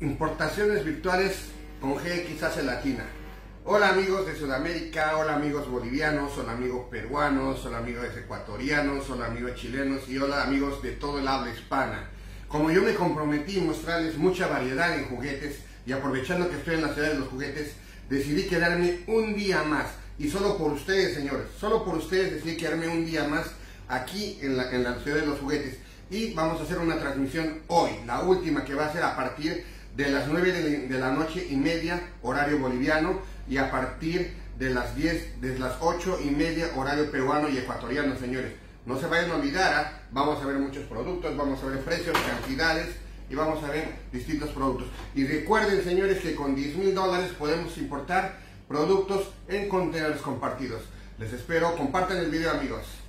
Importaciones virtuales con GX hace latina. Hola amigos de Sudamérica, hola amigos bolivianos, hola amigos peruanos, hola amigos ecuatorianos, hola amigos chilenos y hola amigos de todo el habla hispana. Como yo me comprometí a mostrarles mucha variedad en juguetes y aprovechando que estoy en la ciudad de los juguetes, decidí quedarme un día más. Y solo por ustedes, señores, solo por ustedes decidí quedarme un día más aquí en la, en la ciudad de los juguetes. Y vamos a hacer una transmisión hoy, la última que va a ser a partir de las 9 de, la noche y media, horario boliviano, y a partir de las 10, de las 8 y media, horario peruano y ecuatoriano, señores. No se vayan a olvidar, ¿ah? vamos a ver muchos productos, vamos a ver precios, cantidades y vamos a ver distintos productos. Y recuerden, señores, que con 10 mil dólares podemos importar productos en contenedores compartidos. Les espero, compartan el video, amigos.